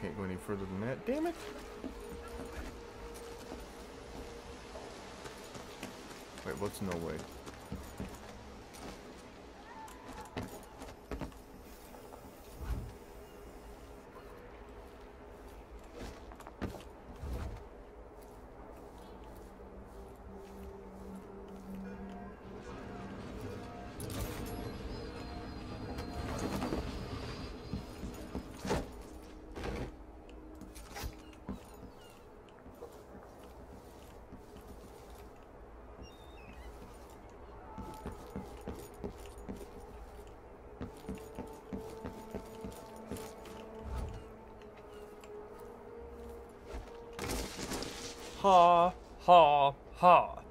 can't go any further than that. Damn it! Wait, what's no way? Ha ha.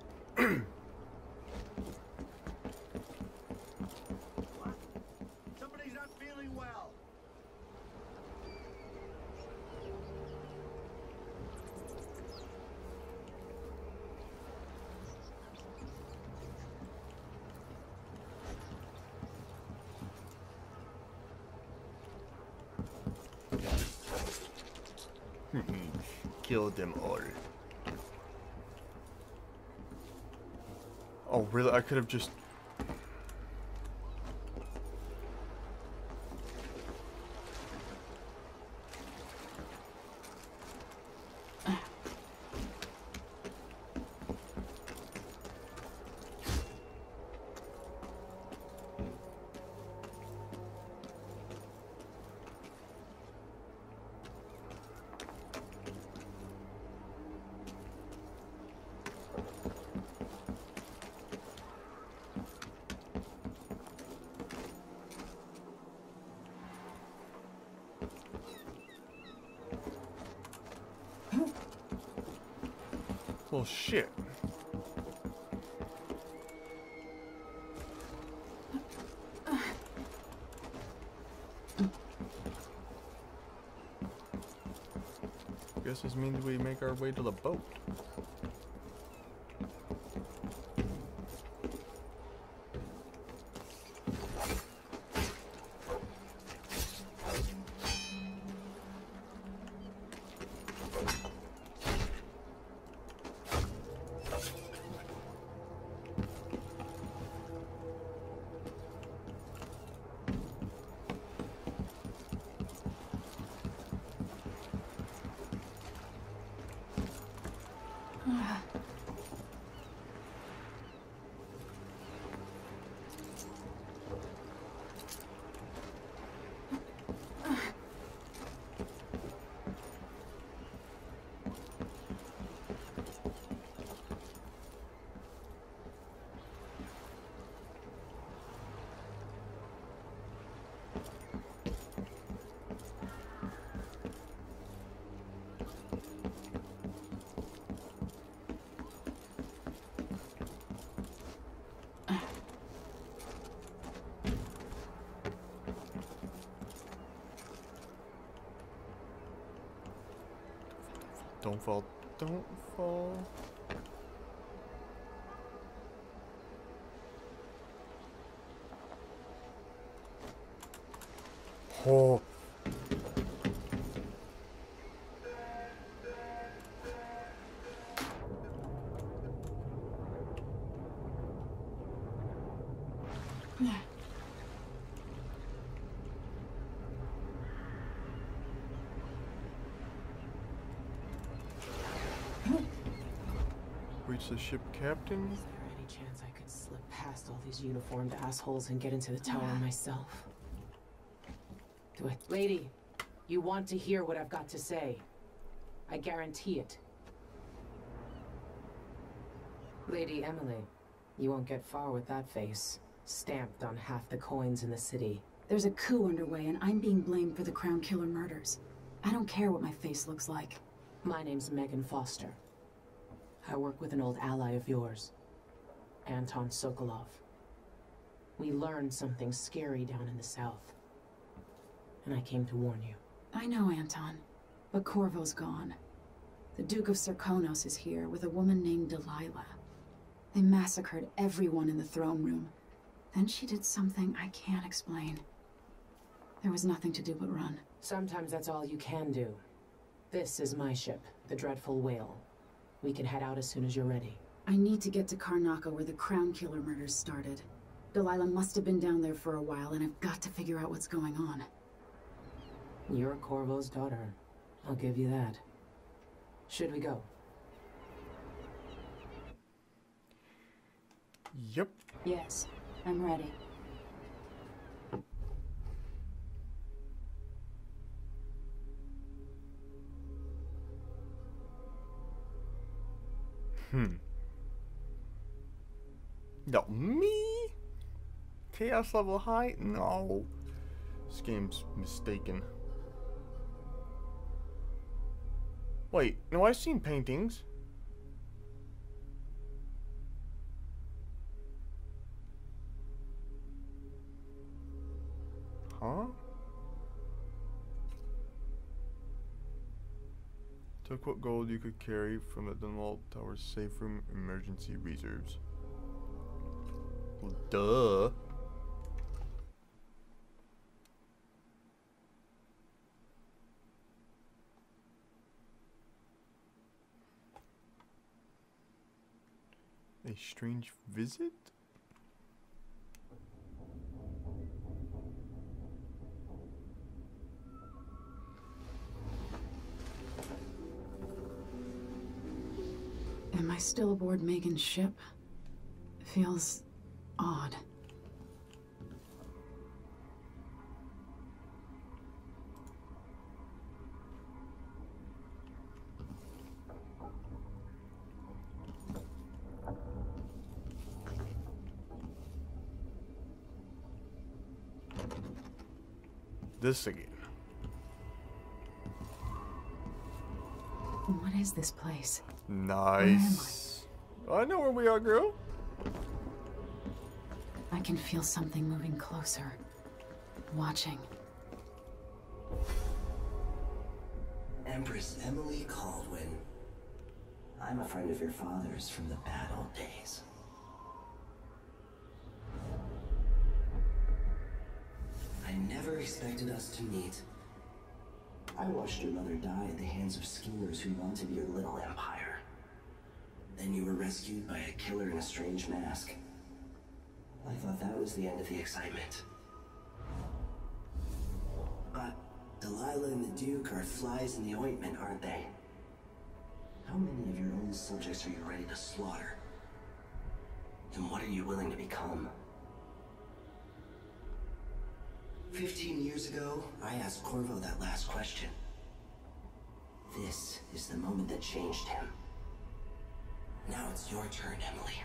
Somebody's not feeling well. Hmm. Kill them all. Oh, really? I could have just... Well, shit. Guess this means we make our way to the boat. Don't fall. Don't fall. Oh. Reach the ship captain. Is there any chance I could slip past all these uniformed assholes and get into the tower myself? Do it. Lady, you want to hear what I've got to say. I guarantee it. Lady Emily, you won't get far with that face. Stamped on half the coins in the city. There's a coup underway, and I'm being blamed for the Crown Killer murders. I don't care what my face looks like. My name's Megan Foster. I work with an old ally of yours, Anton Sokolov. We learned something scary down in the south, and I came to warn you. I know, Anton. But Corvo's gone. The Duke of Serkonos is here with a woman named Delilah. They massacred everyone in the throne room. Then she did something I can't explain. There was nothing to do but run. Sometimes that's all you can do. This is my ship, the Dreadful Wale. We can head out as soon as you're ready. I need to get to Karnaca where the Crown Killer murders started. Delilah must have been down there for a while, and I've got to figure out what's going on. You're Corvo's daughter. I'll give you that. Should we go? Yep. Yes, I'm ready. Hmm. No, me? Chaos level high? No. This game's mistaken. Wait, no, I've seen paintings. Huh? Took what gold you could carry from the Dunwall Tower's safe room emergency reserves. Well, duh. A strange visit? Am I still aboard Megan's ship? Feels odd. This again. What is this place? Nice. I know where we are, girl. I can feel something moving closer. Watching. Empress Emily Kaldwin. I'm a friend of your father's from the bad old days. Expected us to meet. I watched your mother die at the hands of schemers who wanted your little empire. Then you were rescued by a killer in a strange mask. I thought that was the end of the excitement. But Delilah and the Duke are flies in the ointment, aren't they? How many of your own subjects are you ready to slaughter? And what are you willing to become? Fifteen years ago, I asked Corvo that last question. This is the moment that changed him. Now it's your turn, Emily.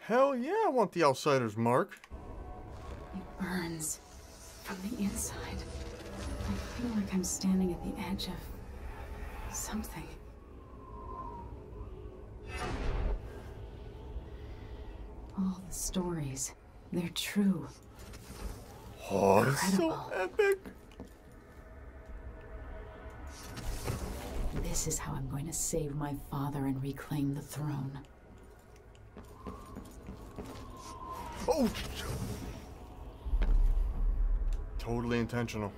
Hell yeah, I want the outsider's mark. It burns from the inside. I feel like I'm standing at the edge of something. All the stories, they're true. Oh, it's so Incredible. epic. This is how I'm going to save my father and reclaim the throne. Oh! Totally intentional.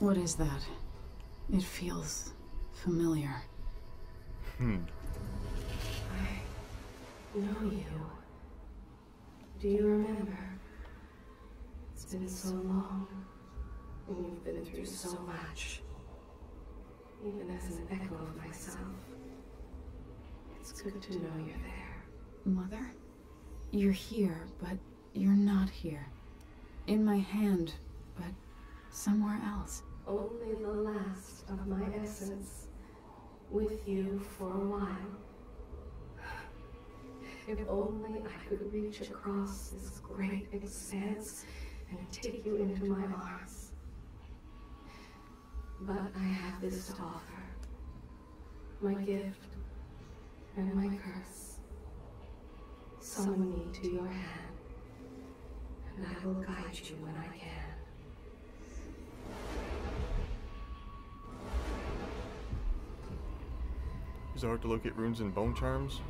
What is that? It feels familiar. Hmm. I know you. Do you remember? It's been so long, and you've been through so much. Even as an echo of myself, it's good to know you're there. Mother? You're here, but you're not here. In my hand, but somewhere else. Only the last of my essence, with you for a while. If only I could reach across this great expanse and take you into my arms. But I have this to offer. My gift and my curse. Summon me to your hand, and I will guide you when I can. Is it hard to locate runes and bone charms?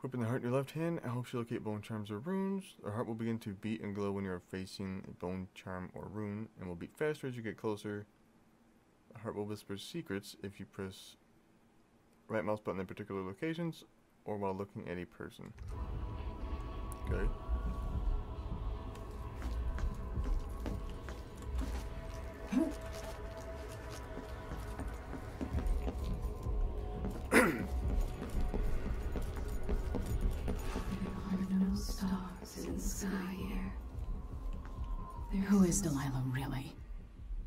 Equipping the heart in your left hand and helps you locate bone charms or runes. The heart will begin to beat and glow when you are facing a bone charm or rune, and will beat faster as you get closer. The heart will whisper secrets if you press right mouse button in particular locations or while looking at a person. Okay. stars in the sky here. There Who is Delilah really?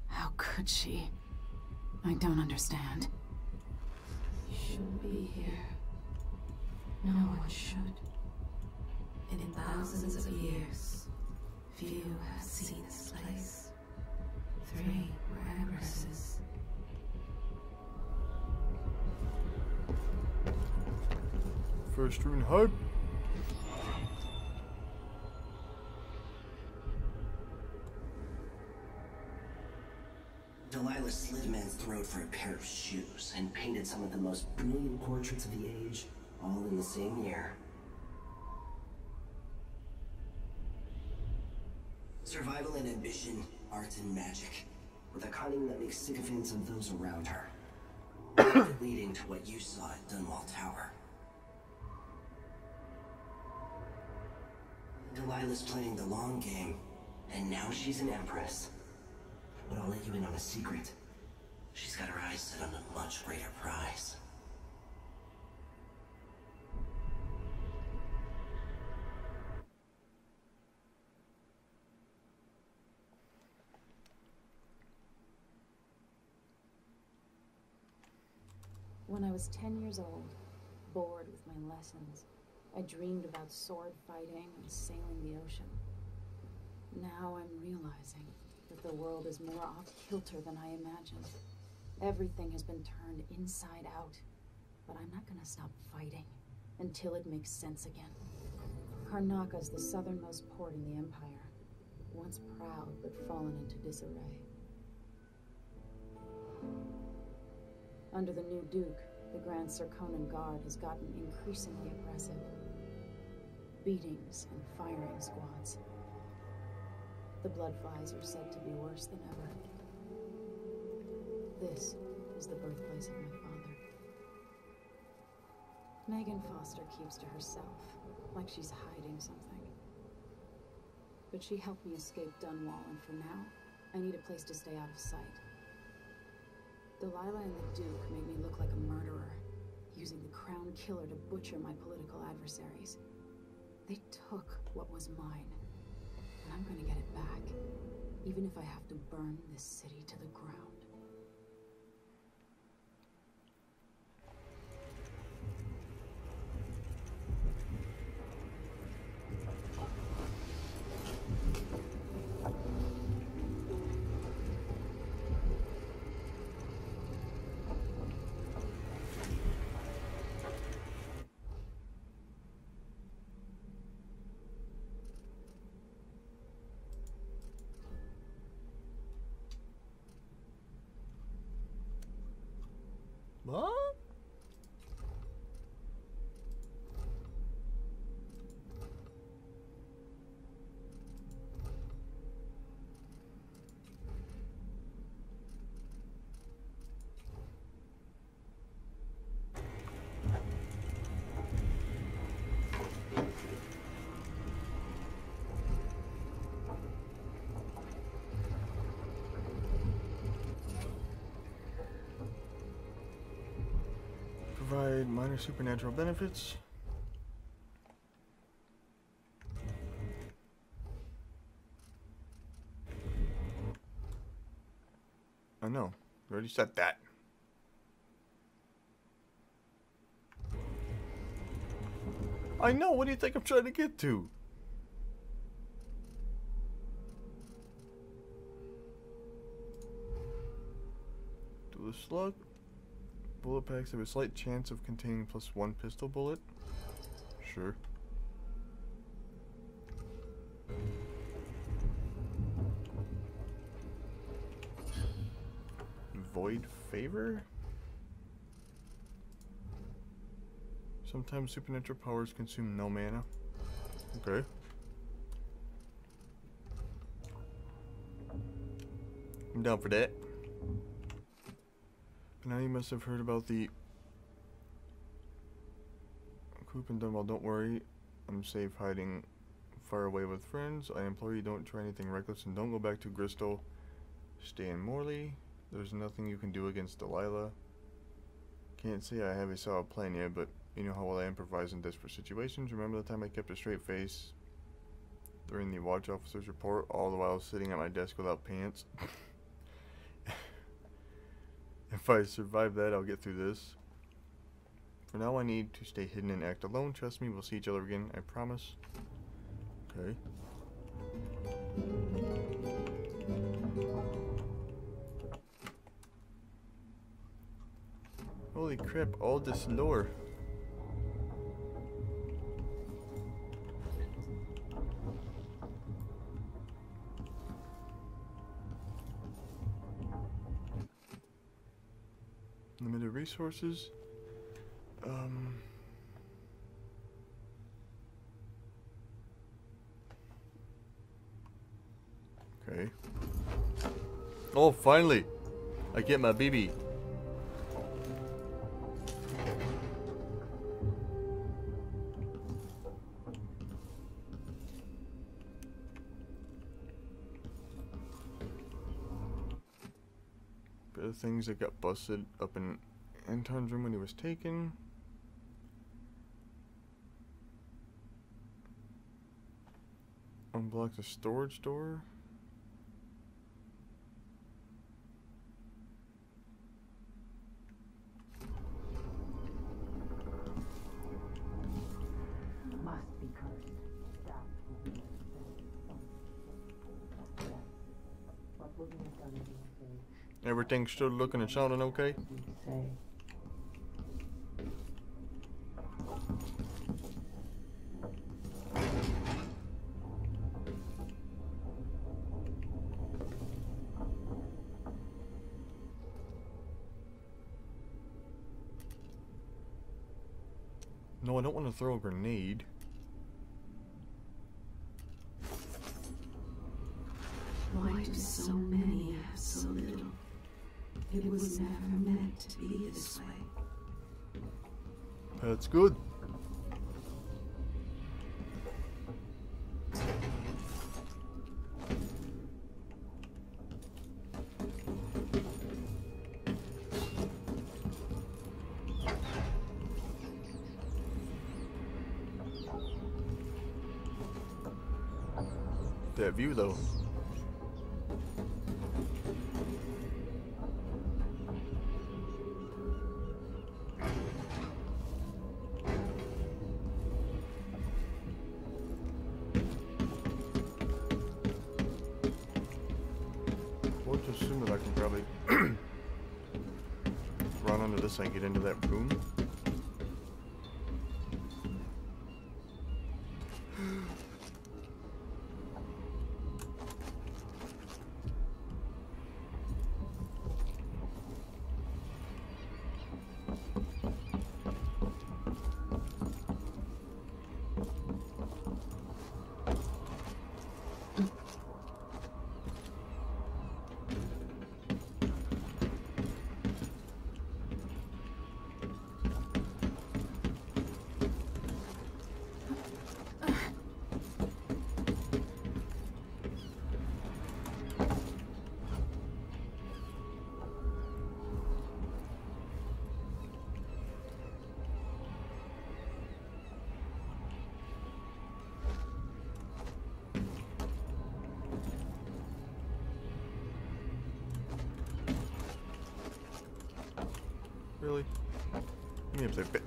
How could she? I don't understand. You shouldn't be here. No one should. And in thousands of years, few have seen this place. Three were empresses. First rune slit a man's throat for a pair of shoes and painted some of the most brilliant portraits of the age, all in the same year. Survival and ambition, art and magic, with a cunning that makes sycophants of those around her. leading to what you saw at Dunwall Tower. Delilah's playing the long game, and now she's an empress. But I'll let you in on a secret. She's got her eyes set on a much greater prize. When I was 10 years old, bored with my lessons, I dreamed about sword fighting and sailing the ocean. Now I'm realizing that the world is more off kilter than I imagined. Everything has been turned inside out, but I'm not gonna stop fighting until it makes sense again. Karnaca is the southernmost port in the Empire, once proud but fallen into disarray. Under the new Duke, the Grand Serkonan Guard has gotten increasingly aggressive. Beatings and firing squads. The blood flies are said to be worse than ever. This is the birthplace of my father. Megan Foster keeps to herself, like she's hiding something. But she helped me escape Dunwall, and for now, I need a place to stay out of sight. Delilah and the Duke made me look like a murderer, using the Crown Killer to butcher my political adversaries. They took what was mine, and I'm gonna get it back, even if I have to burn this city to the ground. Provide minor supernatural benefits. I know. You already said that. I know. What do you think I'm trying to get to? Do the slug. Packs have a slight chance of containing plus one pistol bullet. Sure. Void favor? Sometimes supernatural powers consume no mana. Okay. I'm down for that. Now you must have heard about the Coop and Dunwall. Don't worry, I'm safe hiding far away with friends. I implore you don't try anything reckless and don't go back to Bristol. Stay in Morley. There's nothing you can do against Delilah. Can't say I have a solid plan yet, but you know how well I improvise in desperate situations. Remember the time I kept a straight face during the watch officer's report, all the while sitting at my desk without pants? if I survive that, I'll get through this. For now, I need to stay hidden and act alone. Trust me, we'll see each other again. I promise. Okay. Holy crap, all this lore. Resources. Um. Okay. Oh, finally! I get my BB. Things that got busted up in Anton's room when he was taken. Unblock the storage door. Must be cursed. That will be What would we have done if you Everything's still looking and sounding okay? say? No, I don't want to throw a grenade. Why do so many have so little? It was never meant to be this way. That's good. That view though. We'll assume that I can probably run under this and get into that room.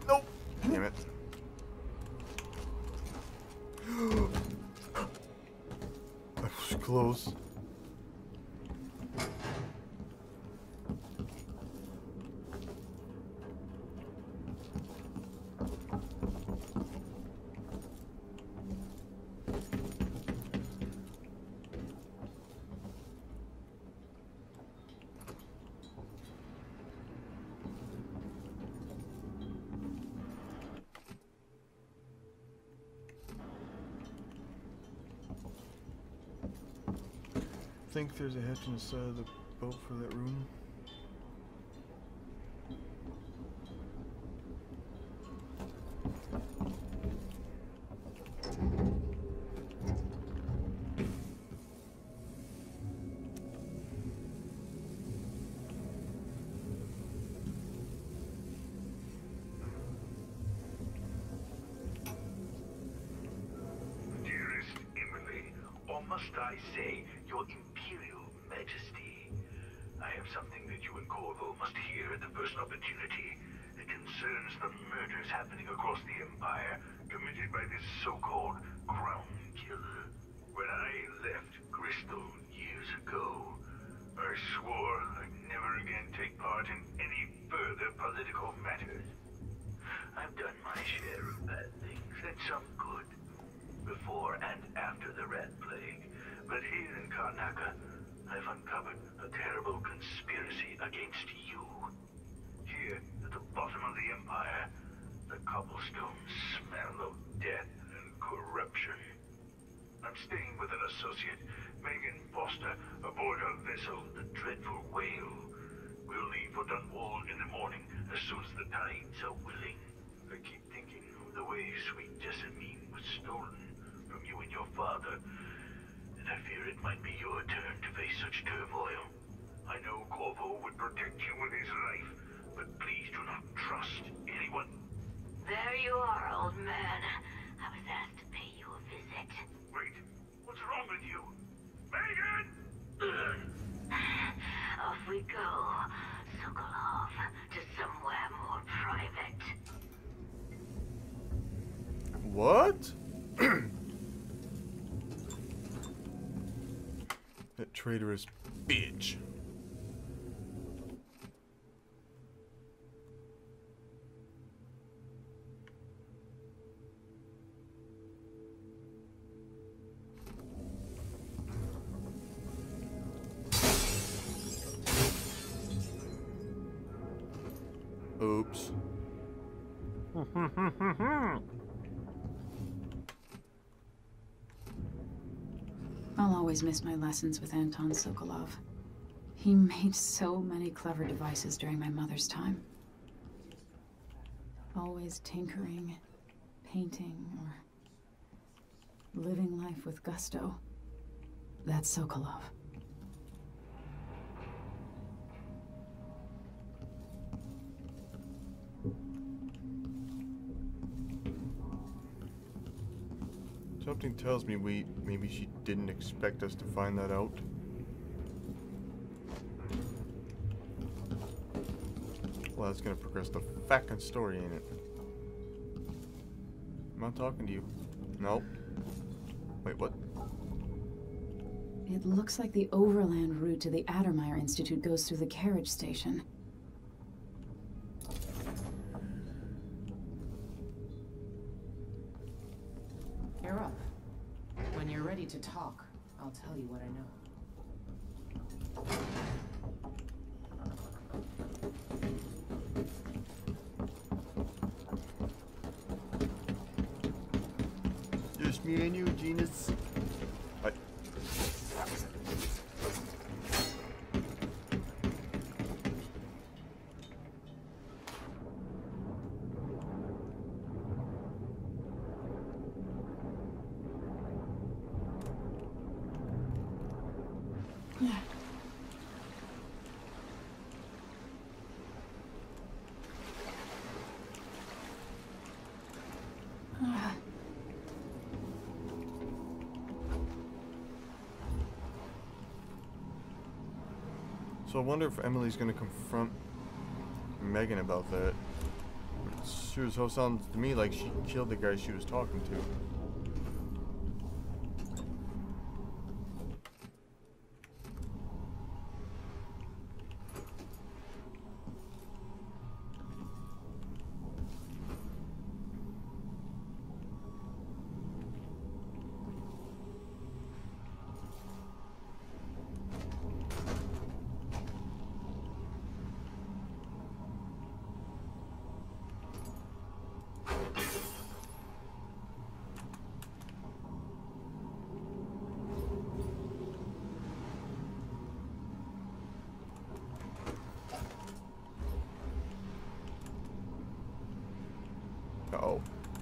Nope. Damn it. That was close. Think there's a hatch on the side of the boat for that room? Dearest Emily, or must I say, Your something that you and Corvo must hear at the first opportunity. It concerns the murders happening across the Empire, committed by this so-called Crown Killer. When I left Crystal years ago, I swore I'd never again take part in any further political matters. I've done my share of bad things, and some good before and after the Red Plague. But here in Karnaca, I've uncovered a terrible conspiracy against you. Here, at the bottom of the Empire, the cobblestones smell of death and corruption. I'm staying with an associate, Megan Foster, aboard her vessel, the Dreadful Wale. We'll leave for Dunwall in the morning, as soon as the tides are willing. I keep thinking of the way sweet Jessamine was stolen from you and your father, and I fear it might be your turn to face such turmoil. I know Corvo would protect you with his life, but please do not trust anyone. There you are, old man. I was asked to pay you a visit. Wait, what's wrong with you? Megan! Off we go. Sokolov, to somewhere more private. What? that traitorous bitch. I'll always miss my lessons with Anton Sokolov. He made so many clever devices during my mother's time. Always tinkering, painting, or living life with gusto. That's Sokolov. Something tells me we maybe she didn't expect us to find that out. Well, that's gonna progress the fucking story, ain't it? I'm not talking to you. Nope. Wait, what? It looks like the overland route to the Addermire Institute goes through the carriage station. You're up. When you're ready to talk, I'll tell you what I know. Just me and you, Genus. I... So I wonder if Emily's gonna confront Megan about that. It sure as hell sounds to me like she killed the guy she was talking to.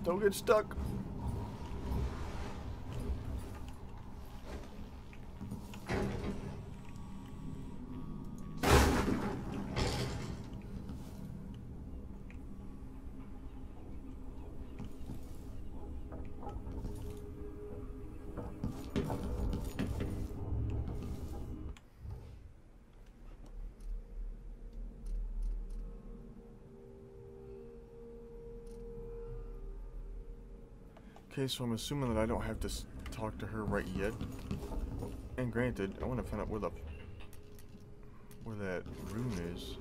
Don't get stuck. Okay, so I'm assuming that I don't have to talk to her right yet. And granted, I want to find out where the where that room is.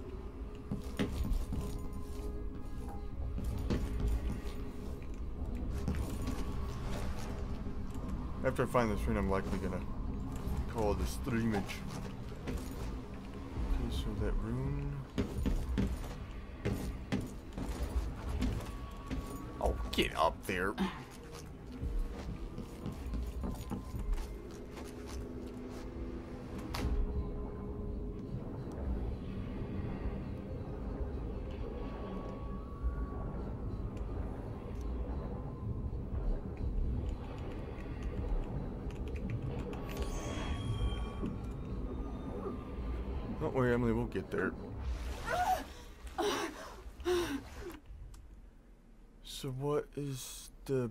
After I find this rune, I'm likely gonna call this streamage. Okay, so that rune. Oh, get up there. Don't worry, Emily, we'll get there. So what is the...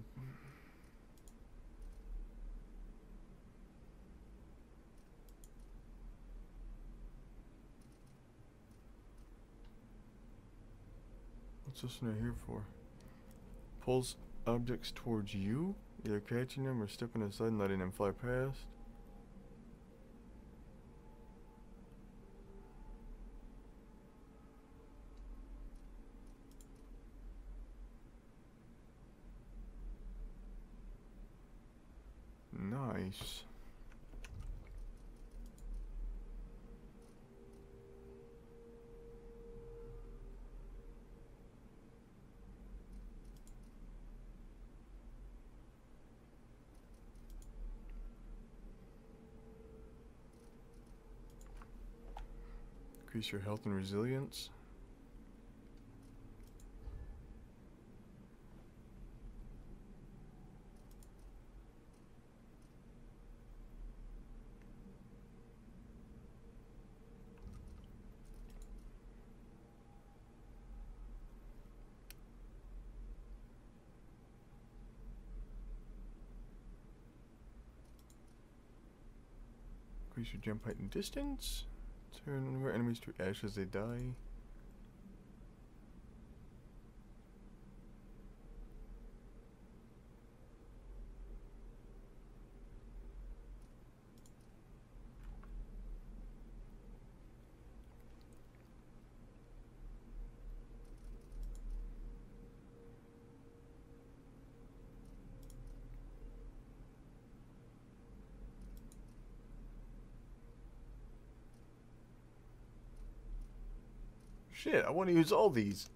What's this one here for? Pulls objects towards you, either catching them or stepping aside and letting them fly past. Nice. Increase your health and resilience. Increase your jump height and distance. Turn where enemies to ash as they die. Shit, I want to use all these.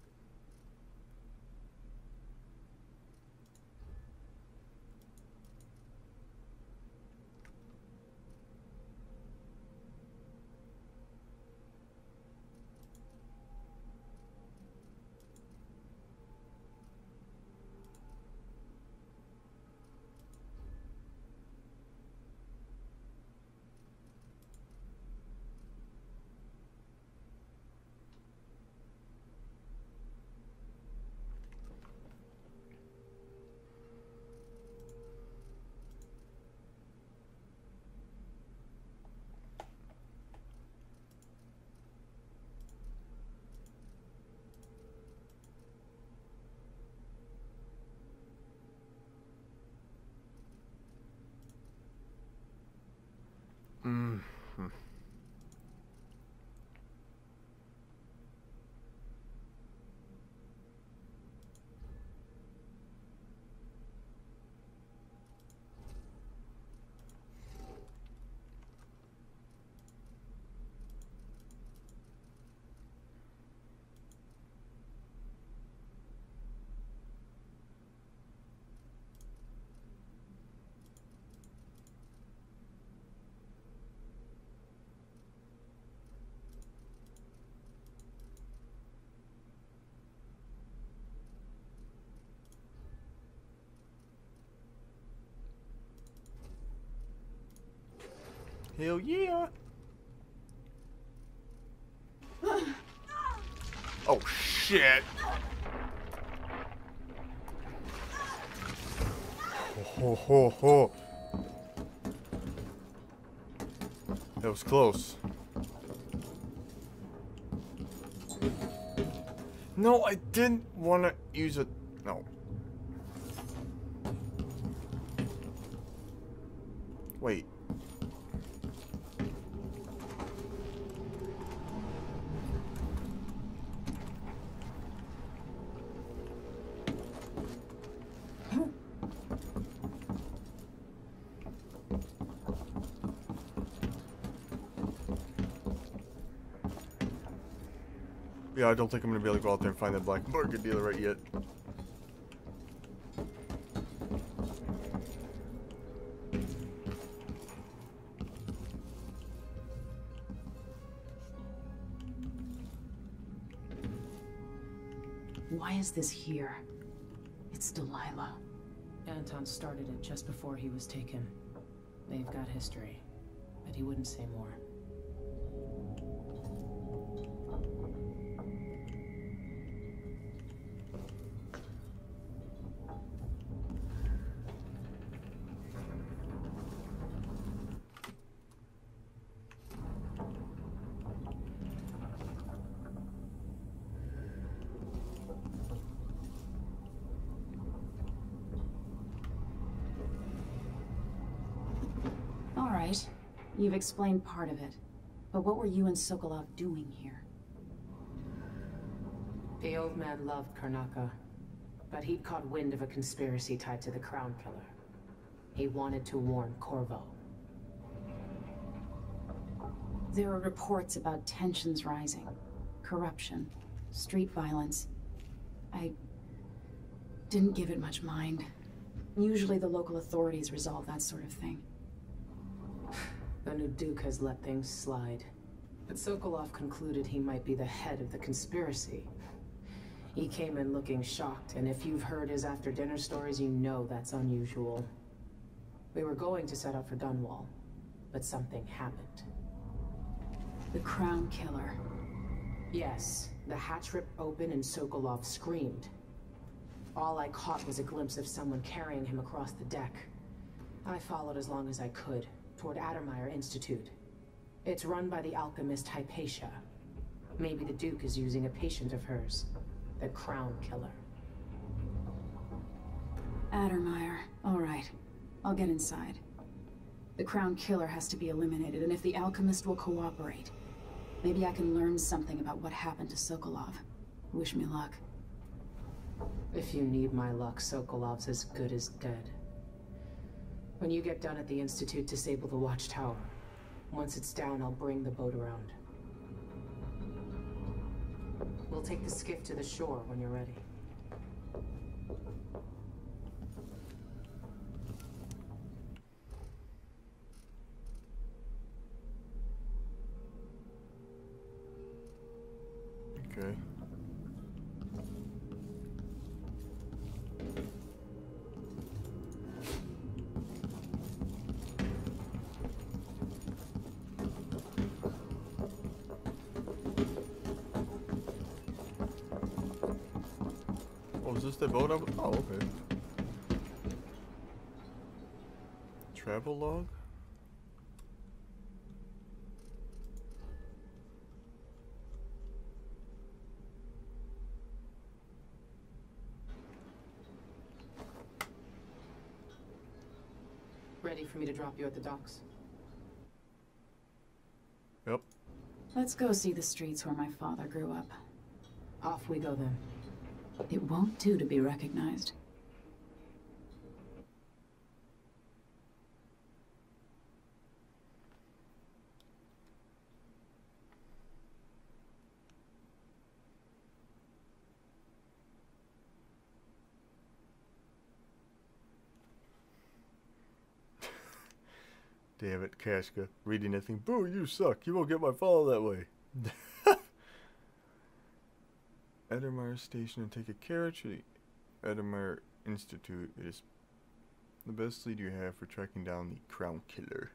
Hell yeah! oh shit! Ho ho ho ho! That was close. No, I didn't want to use it. No. Wait. Don't think I'm gonna be able to go out there and find that black market dealer right yet. Why is this here? It's Delilah. Anton started it just before he was taken. They've got history, but he wouldn't say more. You've explained part of it. But what were you and Sokolov doing here? The old man loved Karnaca, but he'd caught wind of a conspiracy tied to the Crown Killer. He wanted to warn Corvo. There are reports about tensions rising, corruption, street violence. I didn't give it much mind. Usually the local authorities resolve that sort of thing. The new Duke has let things slide. But Sokolov concluded he might be the head of the conspiracy. He came in looking shocked, and if you've heard his after-dinner stories, you know that's unusual. We were going to set out for Dunwall, but something happened. The Crown Killer. Yes, the hatch ripped open and Sokolov screamed. All I caught was a glimpse of someone carrying him across the deck. I followed as long as I could, toward Addermire Institute. It's run by the alchemist Hypatia. Maybe the Duke is using a patient of hers, the Crown Killer. Addermeyer. All right. I'll get inside. The Crown Killer has to be eliminated, and if the Alchemist will cooperate, maybe I can learn something about what happened to Sokolov. Wish me luck. If you need my luck, Sokolov's as good as dead. When you get done at the Institute, disable the watchtower. Once it's down, I'll bring the boat around. We'll take the skiff to the shore when you're ready. Okay. Is the boat? I w oh, okay. Travel log? Ready for me to drop you at the docks? Yep. Let's go see the streets where my father grew up. Off we go then. It won't do to be recognized. Damn it, Kashka. Reading anything. Boo, you suck. You won't get my follow that way. Addermire Station and take a carriage to the Addermire Institute. It is the best lead you have for tracking down the Crown Killer.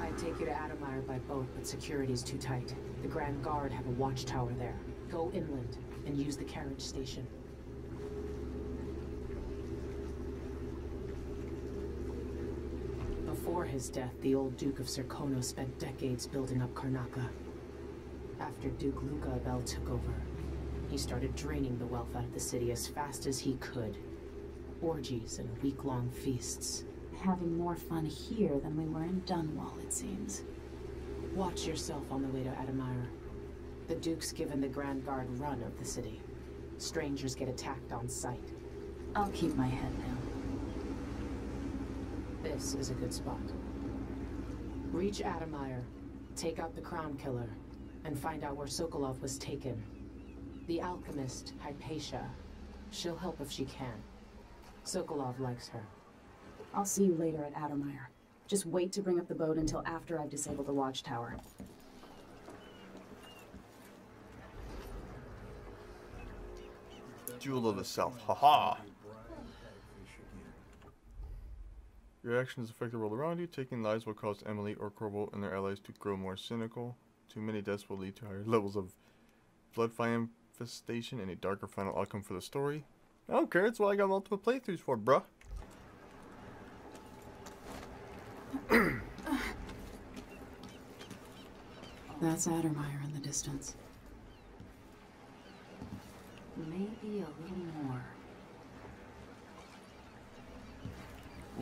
I'd take you to Addermire by boat, but security's too tight. The Grand Guard have a watchtower there. Go inland and use the carriage station. Before his death, the old Duke of Serkonos spent decades building up Karnaca. After Duke Luca Abel took over, he started draining the wealth out of the city as fast as he could. Orgies and week-long feasts. Having more fun here than we were in Dunwall, it seems. Watch yourself on the way to Addermire. The Duke's given the Grand Guard run of the city. Strangers get attacked on sight. I'll keep my head down. This is a good spot. Reach Addermire, take out the Crown Killer, and find out where Sokolov was taken. The alchemist, Hypatia. She'll help if she can. Sokolov likes her. I'll see you later at Addermire. Just wait to bring up the boat until after I've disabled the watchtower. Jewel of the South. Haha. Your actions affect the world around you. Taking lives will cause Emily or Corvo and their allies to grow more cynical. Too many deaths will lead to higher levels of bloodfly infestation and a darker final outcome for the story. I don't care, it's what I got multiple playthroughs for, bruh. That's Addermire in the distance. Maybe a little more.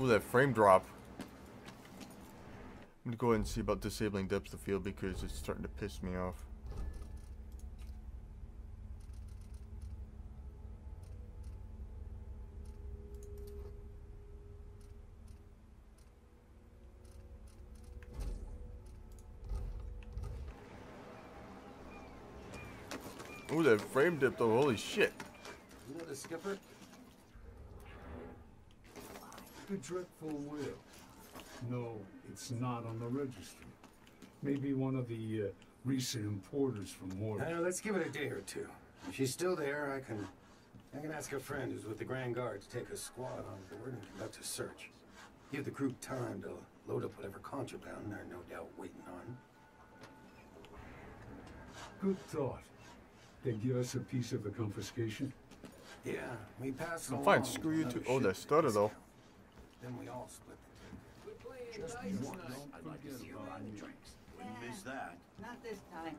Ooh, that frame drop. I'm gonna go ahead and see about disabling depth of field because it's starting to piss me off. Ooh, that frame dip though, holy shit. You know the skipper? The Dreadful Wale. No, it's not on the registry. Maybe one of the uh, recent importers from Morley. Uh, let's give it a day or two. If she's still there, I can I can ask a friend who's with the Grand Guard to take a squad on board and conduct a search. Give the crew time to load up whatever contraband they're no doubt waiting on. Good thought. They give us a piece of the confiscation. Yeah, we pass I'm along fine, screw you another too. Oh, that shipment stutter though. Discount. Then we all split the Just one. I'd like to see you buy the drinks. Wouldn't miss that. Not this time.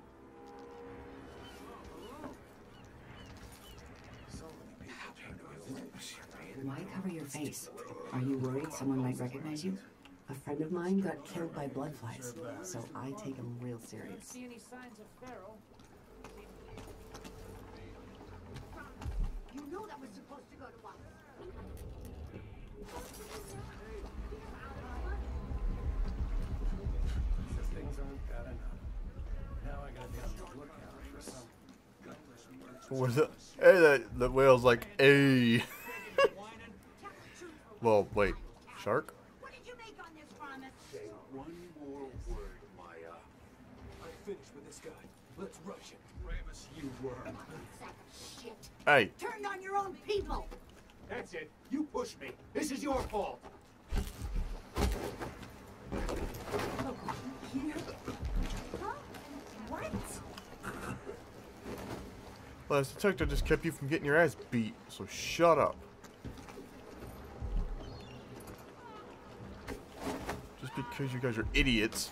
Why cover your face? Are you worried someone might recognize you? A friend of mine got killed by bloodflies, so I take him real serious. See any signs of Pharaoh? You know that was supposed to go to us. Says things aren't bad enough. Now I gotta be on the lookout for some gutless merchants. Where's the hey that the whale's like a Well wait. Shark? What did you make on this one more word, Maya. I'm finished with this guy. Let's rush him. Ramus, you worm. Sack of shit. Hey. Turned on your own people. That's it. You pushed me. This is your fault. Huh? Last detector just kept you from getting your ass beat, so shut up. Just because you guys are idiots.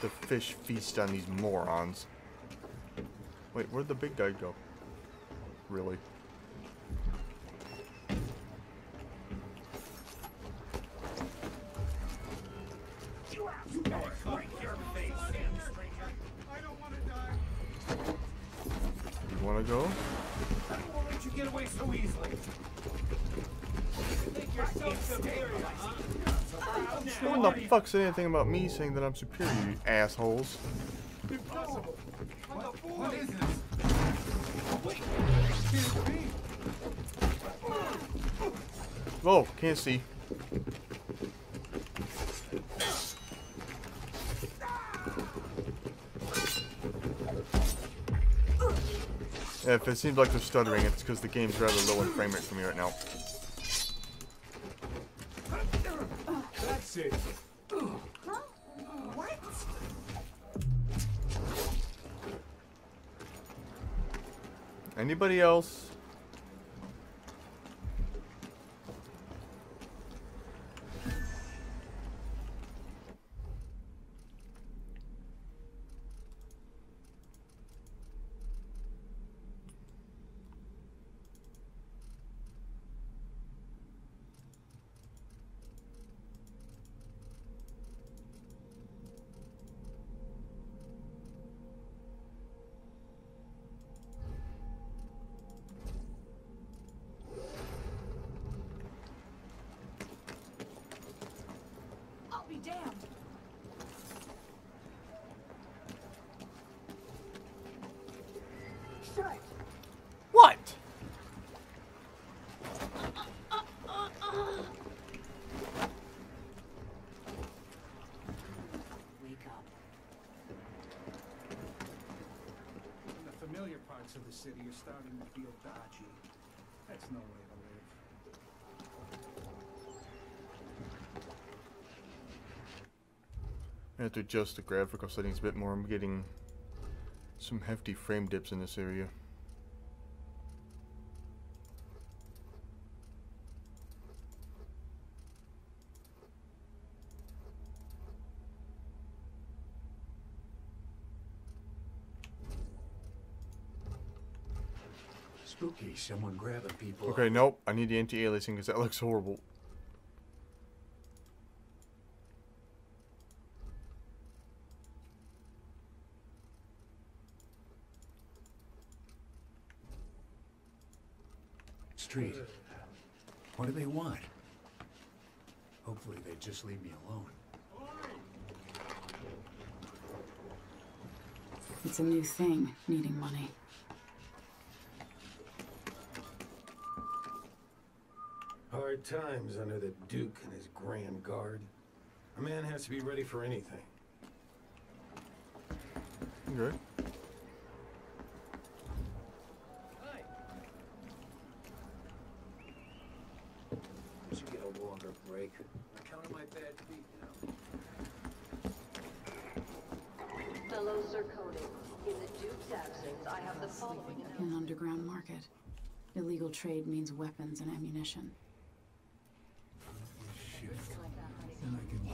The fish feast on these morons. Wait, where'd the big guy go? Really? fuck said anything about me saying that I'm superior, you assholes? Whoa, can't see. Can't see. Yeah, if it seems like they're stuttering, it's because the game's rather low in frame rate for me right now. Else? Of the city are starting to feel dodgy. That's no way to live. I have to adjust the graphical settings a bit more. I'm getting some hefty frame dips in this area. Someone grabbing people. Okay, nope. I need the anti-aliasing because that looks horrible. Street. What do they want? Hopefully they just leave me alone. It's a new thing, needing money. Hard times under the Duke and his Grand Guard. A man has to be ready for anything. Okay. Should get a longer break. I counted my bad feet now. Fellow Serkonans, in the Duke's absence, I have the following An underground market. Illegal trade means weapons and ammunition. Shit. Then I can go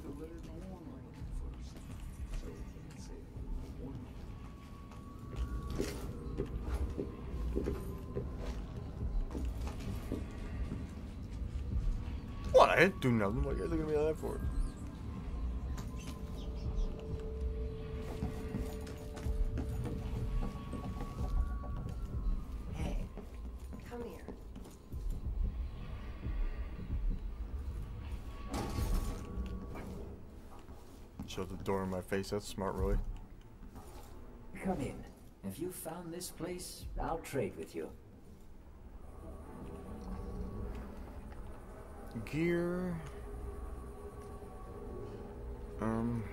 I didn't do nothing. What are you looking at me like that for? Hey, come here. Shut the door in my face. That's smart, Roy. Come in. If you found this place, I'll trade with you. Gear. Um.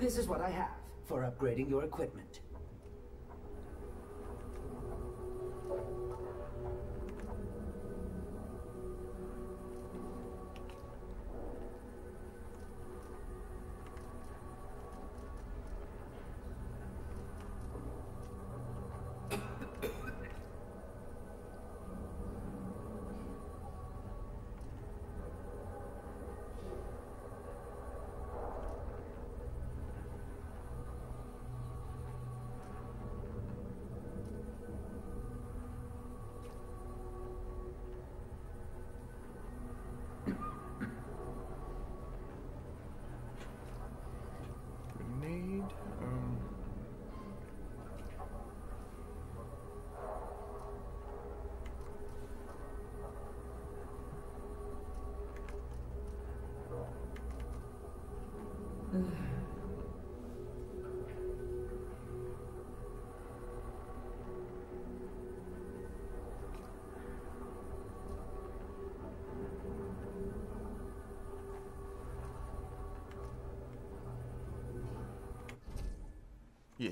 This is what I have for upgrading your equipment.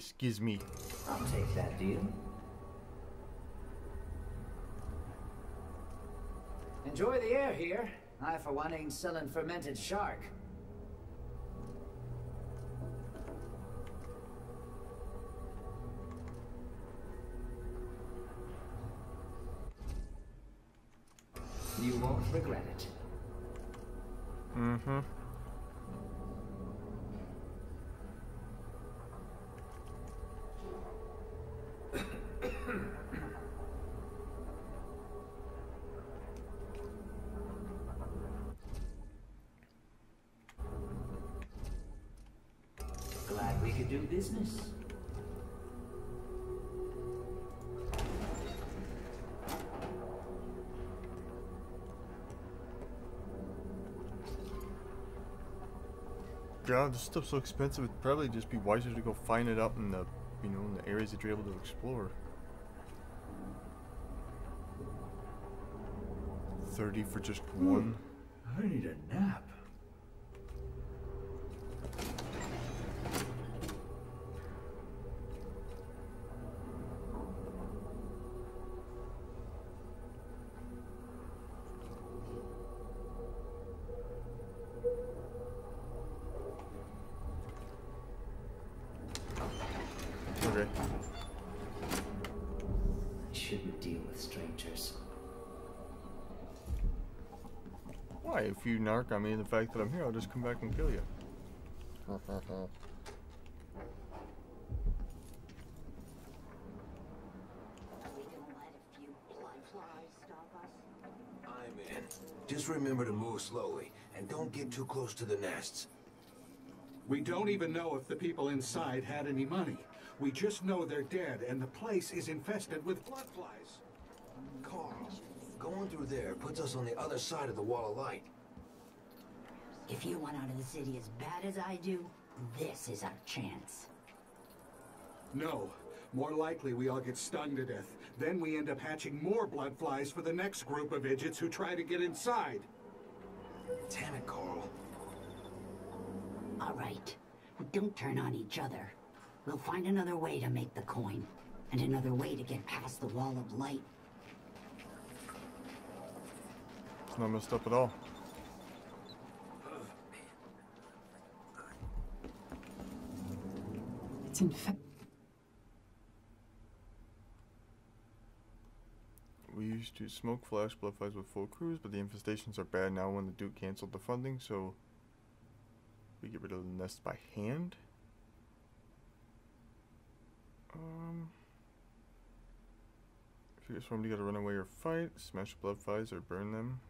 Yes, gives me. I'll take that deal. Enjoy the air here. I, for one, ain't selling fermented shark. You won't regret it. Mm-hmm. Do business. God, this stuff's so expensive. It'd probably just be wiser to go find it out in the, you know, in the areas that you're able to explore. Thirty for just one. I need a nap. If you narc on me and the fact that I'm here, I'll just come back and kill you. I'm in. Just remember to move slowly, and don't get too close to the nests. We don't even know if the people inside had any money. We just know they're dead, and the place is infested with blood flies. Carl, going through there puts us on the other side of the wall of light. If you want out of the city as bad as I do, this is our chance. No. More likely we all get stung to death. Then we end up hatching more blood flies for the next group of idiots who try to get inside. Damn it, Carl. All right. Well, don't turn on each other. We'll find another way to make the coin. And another way to get past the wall of light. It's not messed up at all. It's infected. We used to smoke flash blood flies with full crews, but the infestations are bad now when the Duke canceled the funding, so we get rid of the nest by hand. Um, if you get swarmed, you gotta run away or fight, smash blood flies or burn them.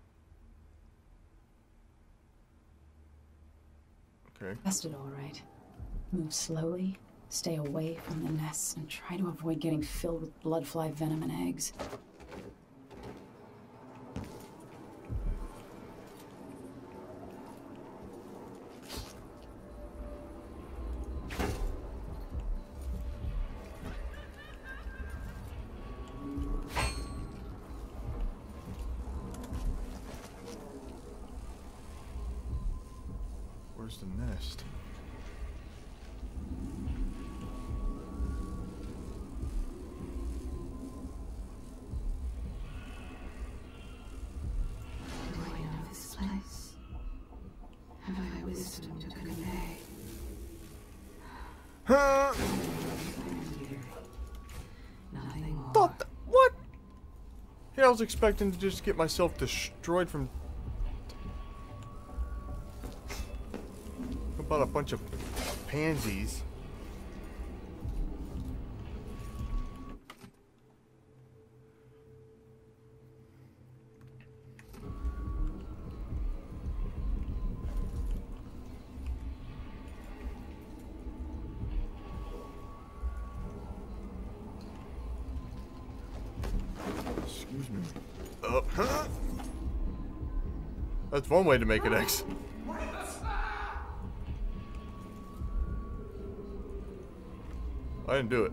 Okay. Infested all right. Move slowly, stay away from the nests, and try to avoid getting filled with bloodfly venom and eggs. Was expecting to just get myself destroyed from. About a bunch of pansies. One way to make an X. I didn't do it.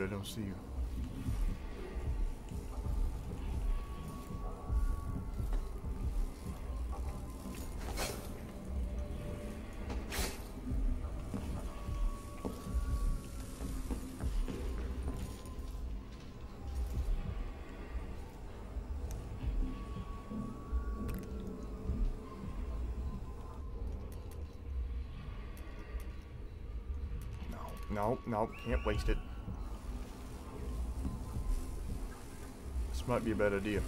but I don't see you. No, no, no, can't waste it. Might be a bad idea.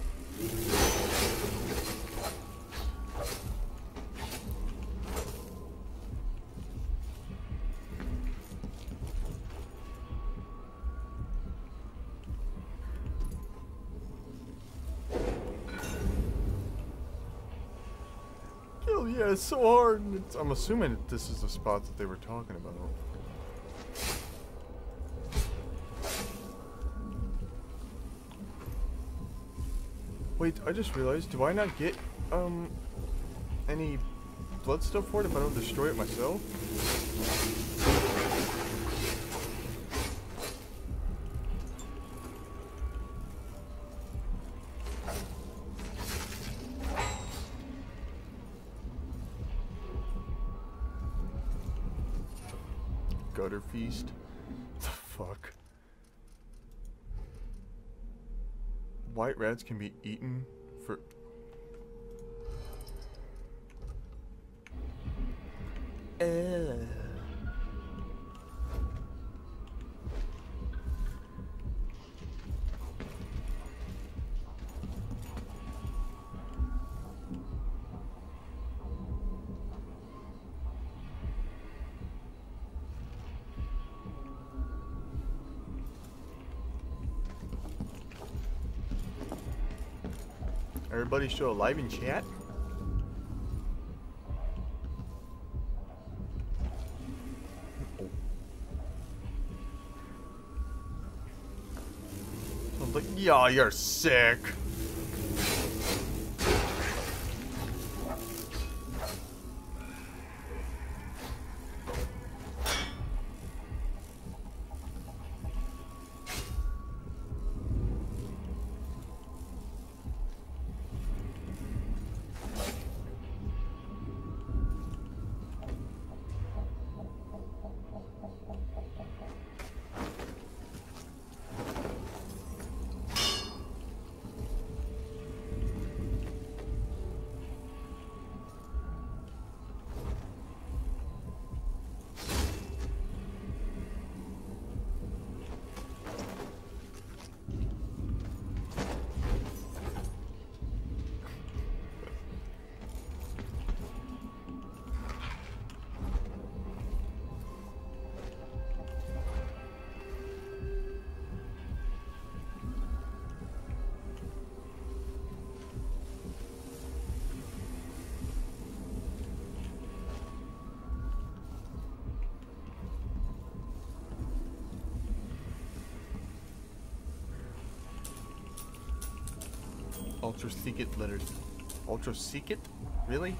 Oh yeah, it's so hard. It's, I'm assuming this is the spot that they were talking about. Wait, I just realized, do I not get, um, any blood stuff for it if I don't destroy it myself? Gutter feast? The fuck? White rats can be eaten Everybody still alive in chat? Oh. Sounds like, yeah, you're sick. Secret letters. Ultra secret? Really?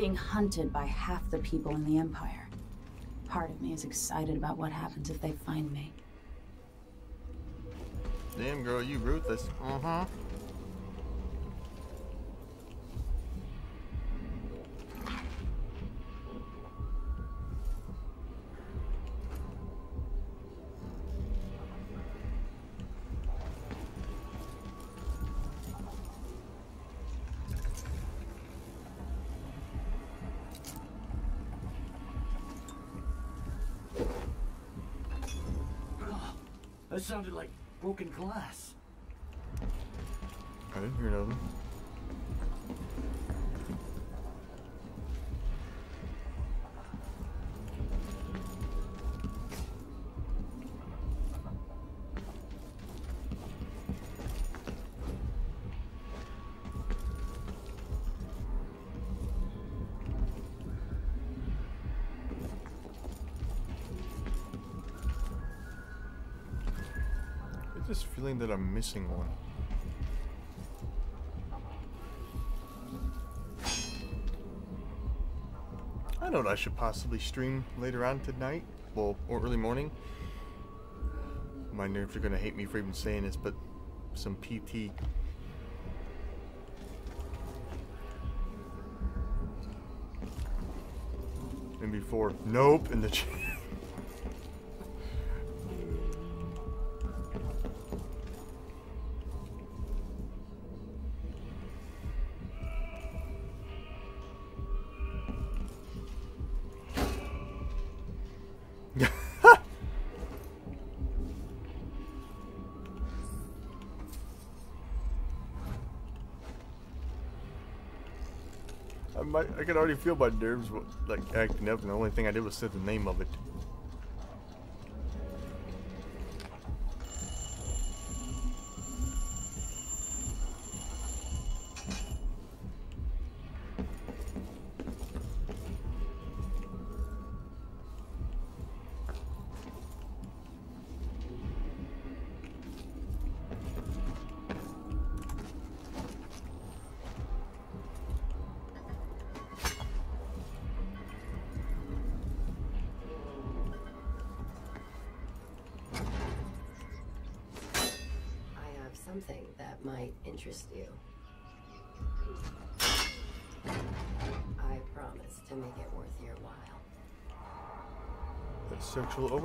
Being hunted by half the people in the Empire. Part of me is excited about what happens if they find me. Damn, girl, you ruthless. Uh-huh. Sounded like broken glass. I didn't hear nothing. Feeling that I'm missing one. I know what I should possibly stream later on tonight, well, or early morning. My nerves are gonna hate me for even saying this, but some PT. And before, nope, in the chat. I might, I can already feel my nerves like acting up, and the only thing I did was say the name of it.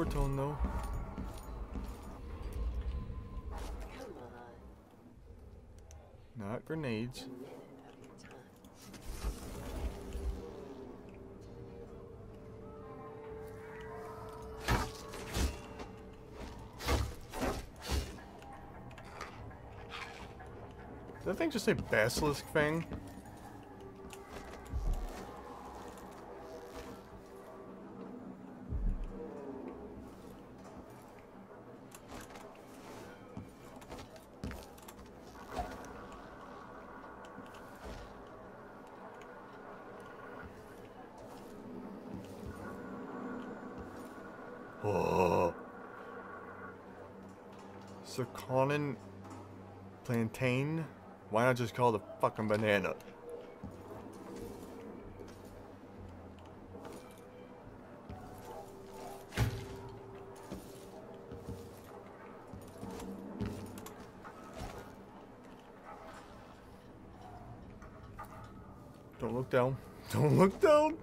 Overtone, though. Not grenades. Did that thing just say Basilisk Fang? Oh. Serkonan plantain? Why not just call it a fucking banana? Don't look down. Don't look down.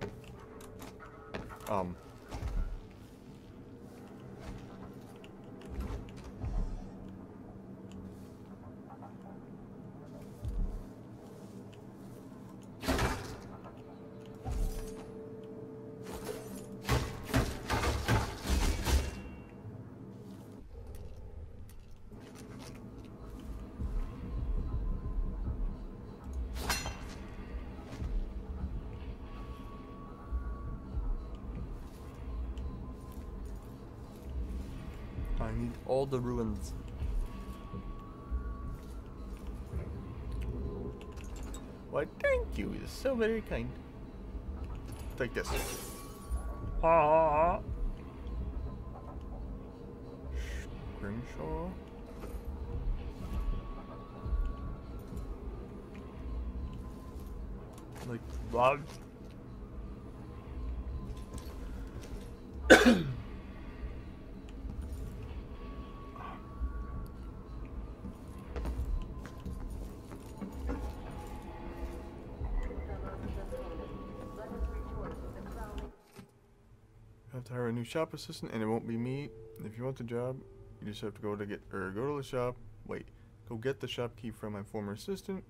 Um. I need all the ruins. Why, thank you. You're so very kind. Take this. Ah. Scrimshaw. Like, blood. have to shop assistant, and it won't be me. If you want the job, you just have to go to get or go to the shop. Wait, go get the shop key from my former assistant.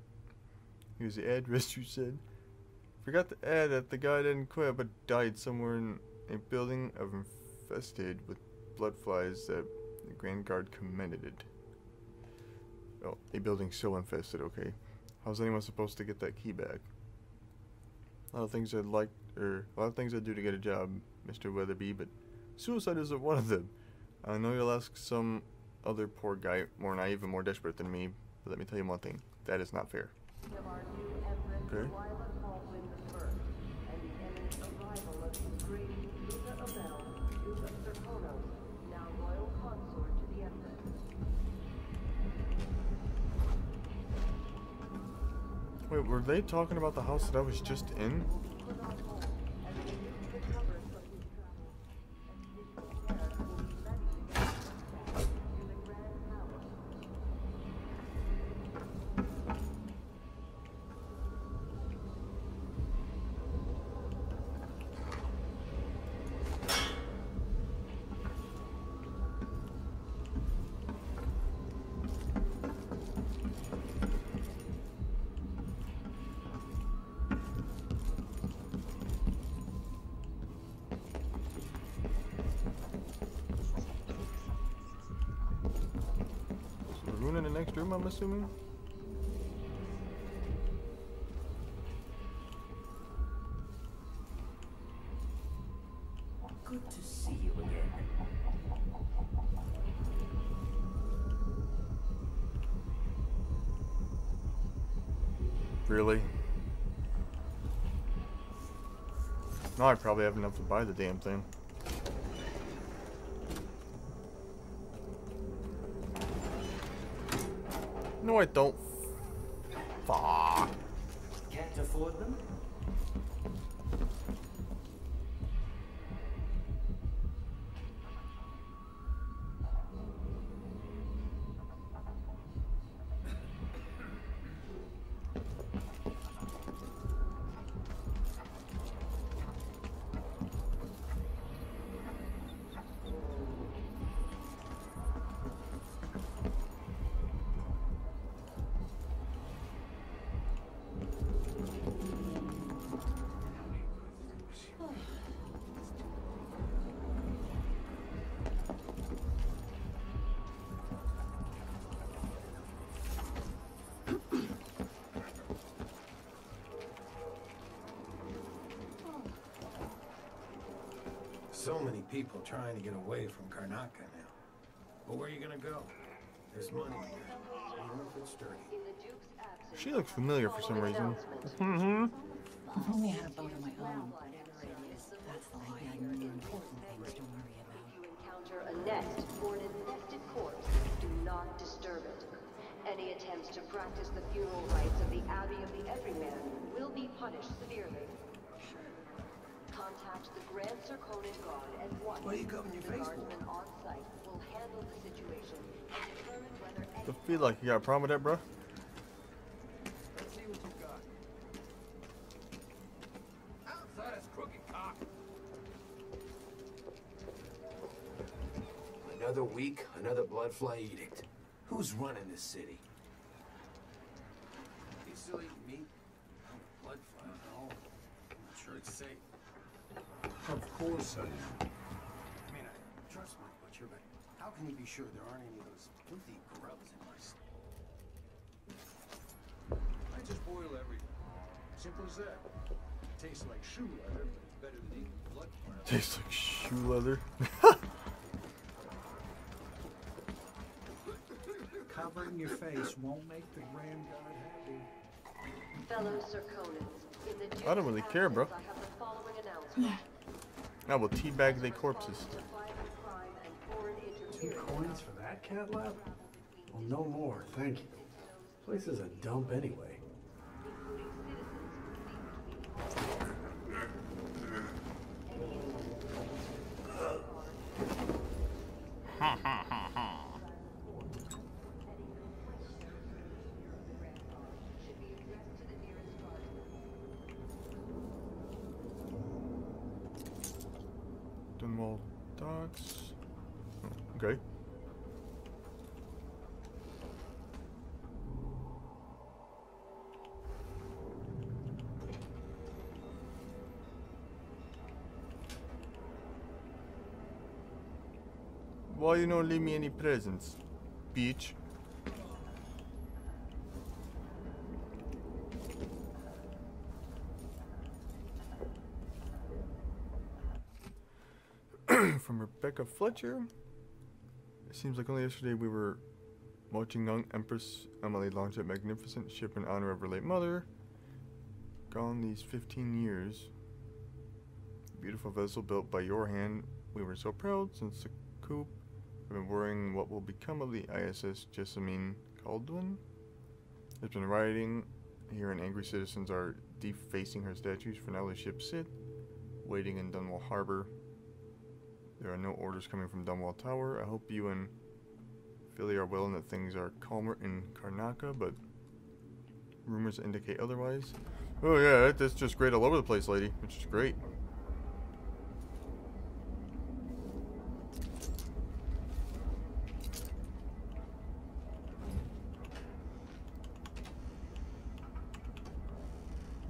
Here's the address you said. Forgot to add that the guy didn't quit but died somewhere in a building of infested with blood flies that the Grand Guard commended. Oh, a building so infested, okay. How's anyone supposed to get that key back? A lot of things I'd like, or a lot of things I'd do to get a job, Mr. Weatherby, but suicide isn't one of them. I know you'll ask some other poor guy more naive and more desperate than me, but let me tell you one thing. That is not fair. Okay. Wait, were they talking about the house that I was just in? Next room, I'm assuming? Good to see you again. Really? No, I probably have enough to buy the damn thing. No, I don't. Fuck. Can't afford them? Trying to get away from Karnaca now. But where are you gonna go? There's money here, even if it's dirty. She looks familiar for some reason. Mm-hmm. I've only had a boat of my own. That's the lie. I had important things to worry about. If you encounter a nest or an infested corpse, do not disturb it. Any attempts to practice the funeral rites of the Abbey of the Everyman will be punished severely. Contact the Grand Serkonan Guard at once. What are you covering your face for? on site will handle the situation and determine whether I feel like you got a problem with that, bro. Let's see what you got. Outside is crooked cock. Another week, another bloodfly edict. Who's running this city? You still eating meat? Blood flies and all. I'm not sure it's safe. Of course I. I mean, I trust my butcher, but how can you be sure there aren't any of those filthy grubs in my s- I just boil everything. Simple as that. Tastes like shoe leather, but it's better than eating blood. Tastes like shoe leather. Covering your face won't make the Grand Guard happy. fellow Serkonans. In the I don't really care, bro. I have the following announcement. I will teabag their corpses. Two coins for that cat lab? Well, no more, thank you. Place is a dump anyway. Why you don't leave me any presents, bitch? From Rebecca Fletcher. It seems like only yesterday we were watching young Empress Emily launch that magnificent ship in honor of her late mother. Gone these 15 years. Beautiful vessel built by your hand. We were so proud since the coup. I've been worrying what will become of the ISS Jessamine Kaldwin. There's been rioting here and angry citizens are defacing her statues. For now the ship sit, waiting in Dunwall Harbor. There are no orders coming from Dunwall Tower. I hope you and Philly are well and that things are calmer in Karnaca, but rumors indicate otherwise. Oh yeah, that's just great all over the place, lady, which is great.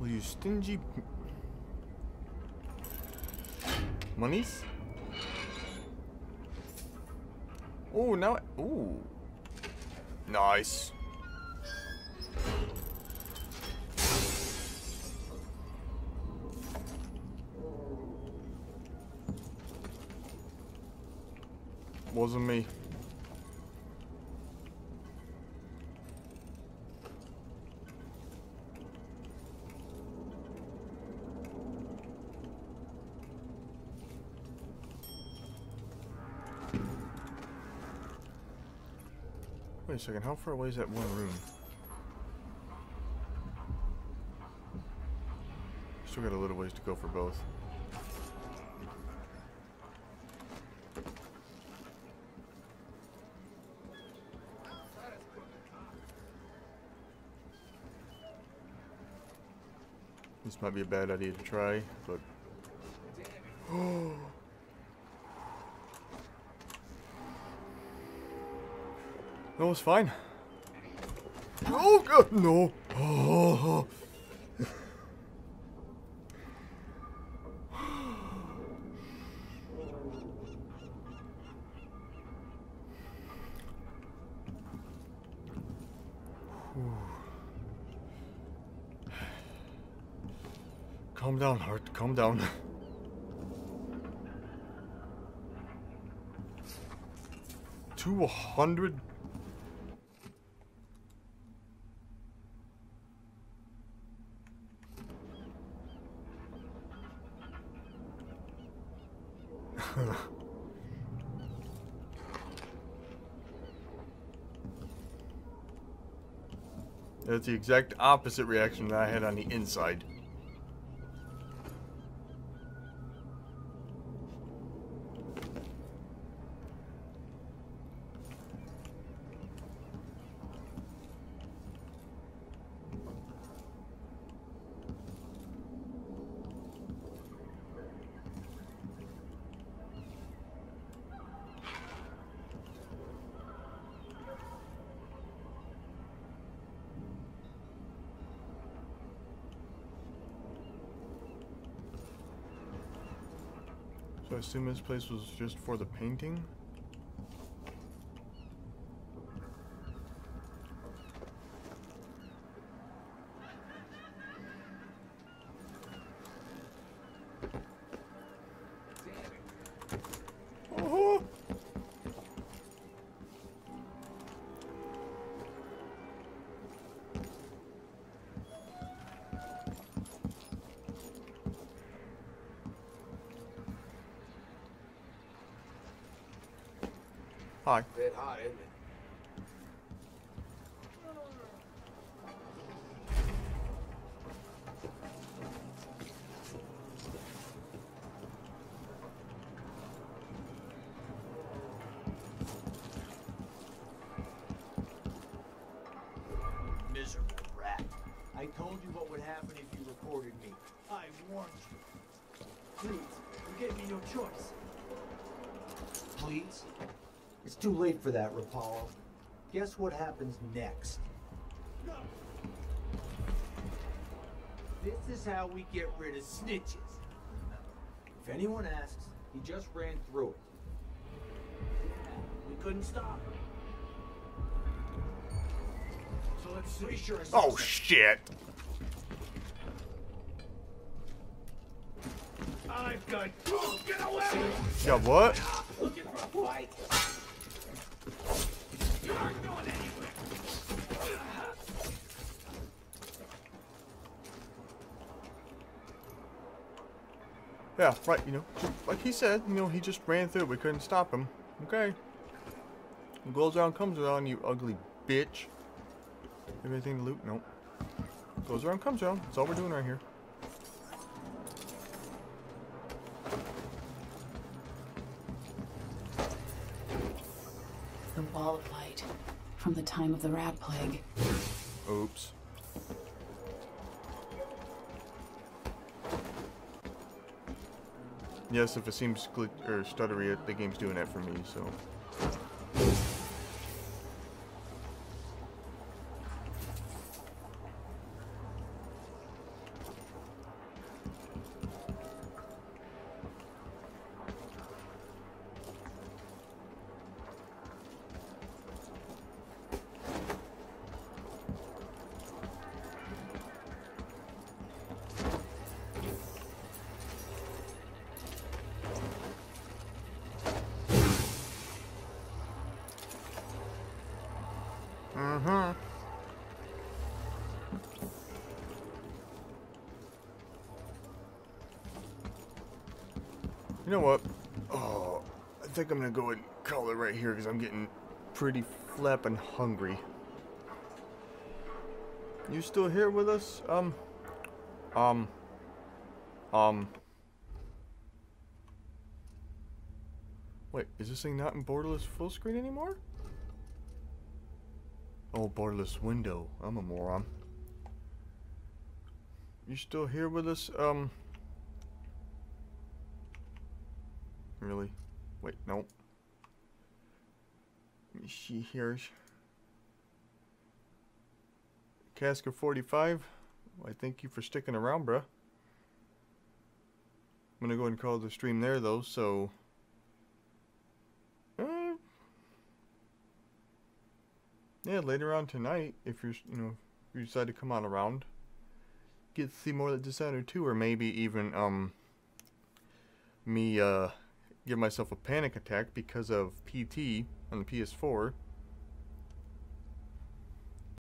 Will you stingy monies? Oh, now. Ooh. Nice. Wasn't me. Wait a second, how far away is that one room? Still got a little ways to go for both. This might be a bad idea to try, but... It's fine. Oh god, no. Oh. Calm down, heart. Calm down. Two hundred That's the exact opposite reaction that I had on the inside. Assume this place was just for the painting? Too late for that, Rapallo. Guess what happens next? This is how we get rid of snitches. If anyone asks, he just ran through it. We couldn't stop him. So let's pretty sure Oh something. shit! I've got. Oh, get away! Got what? Looking for a fight? You aren't going anywhere. Yeah, right, you know, like he said, you know, he just ran through. We couldn't stop him. Okay. Goes around, comes around, you ugly bitch. Have anything to loot? Nope. Goes around, comes around. That's all we're doing right here. The wall of light. From the time of the rat plague. Oops. Yes, if it seems glitch or stuttery, the game's doing that for me, so. Think I'm gonna go and call it right here because I'm getting pretty flapping hungry. You still here with us? Um, um, um. Wait, is this thing not in borderless full screen anymore? Oh, borderless window. I'm a moron. You still here with us? Um. Really? Wait, no. Me. Cask of 45. Well, I thank you for sticking around, bruh. I'm gonna go ahead and call the stream there, though, so. Uh, yeah, later on tonight, if you're, you know, if you decide to come on around, get to see more of the Dishonored 2, or maybe even, um, me, uh, give myself a panic attack because of PT on the PS4.